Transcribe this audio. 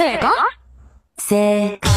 正解正解。